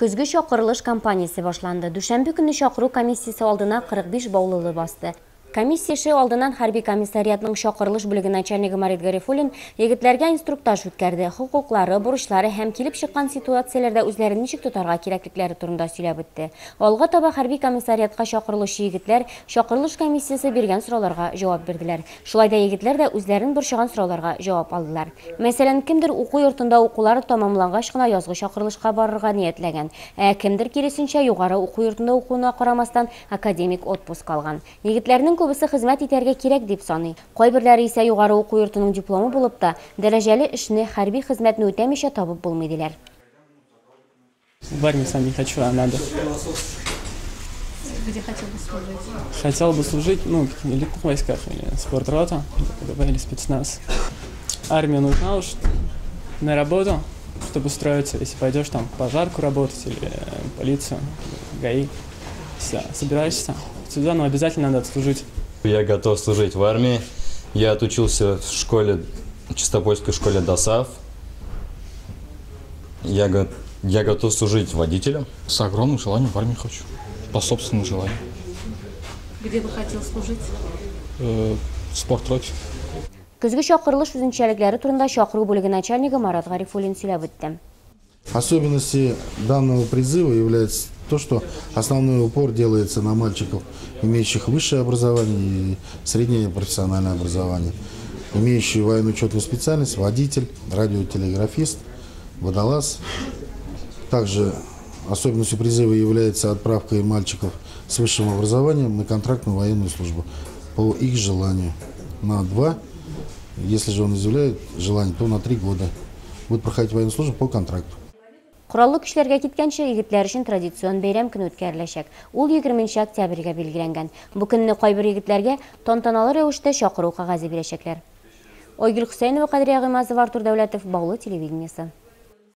Көзгү шақырылыш кампаниясы башланды. Дүшәмбе күні шақыру комиссиясы алдына 45 баулылы басты. Комиссияшы алдынан Харби комиссариятның шақырылыш бүлігі начальнигі Марит Гарифулин егетләргә инструктаж үткәрде. Хукуклары, бурычлары һәм килеп чыккан ситуацияләрдә үзләрен ничек тотарга кирәклекләре турында сөйләп үтте. Алга таба Харби комиссариятка шақырылучы егетләр шақырылыш комиссиясы биргән сорауларга җавап бирделәр. Шулай да егетләр дә үзләрен борчыган сорауларга җавап алдылар. Мәсәлән, кемдер уку йортында укулары тамамлангач кына язгы шақырылышка барырга ниятләгән, ә кемдер киресенчә югары уку йортында укуына карамастан академик отпуск алган. Егетләрнең күбесе хезмәт итәргә кирәк дип саный. Кайберләре исә югары уку йортының дипломы булып та, дәрәҗәле эшне, хәрби хезмәтне үтәмичә табып булмый диләр. В армии сам не хочу, а надо. Где хотел бы служить? Хотел бы служить, ну, в элитных войсках, или спорtroта, или или спецназ. Армия нужна уж на работу, чтобы устроиться, если пойдешь там пожарку работать или э, полицию, ГАИ. Все, собираешься сюда, но обязательно надо отслужить. Я готов служить в армии. Я отучился в школе, Чистопольской школе ДОСАВ. Я, го- я готов служить водителем. С огромным желанием в армию хочу. По собственному желанию. Где бы хотел служить? Э, спортроте. Көзгү шақырылыш үзенчәлекләре турында шақыру бүлеге начальнигы Марат Гарифуллин сөйләп үтте. Особенности данного призыва является то, что основной упор делается на мальчиков, имеющих высшее образование и среднее профессиональное образование, имеющие военно-учетную специальность, водитель, радиотелеграфист, водолаз. Также особенностью призыва является отправка мальчиков с высшим образованием на контрактную военную службу по их желанию на два. Если же он изъявляет желание, то на три года. Будет проходить военную службу по контракту. Кораллы көчләргә киткәнче егетләр өчен традицион бәйрәм көне үткәреләчәк. Ул 20 октябрьгә билгеләнгән. Бу көнне кайбер егетләргә тантаналы рәвештә чакыру кәгазе бирәчәкләр. Ойгөл Хөсәйнова, Кадрия Гыймазова, Артур Дәүләтов, Баулы телевидениесе.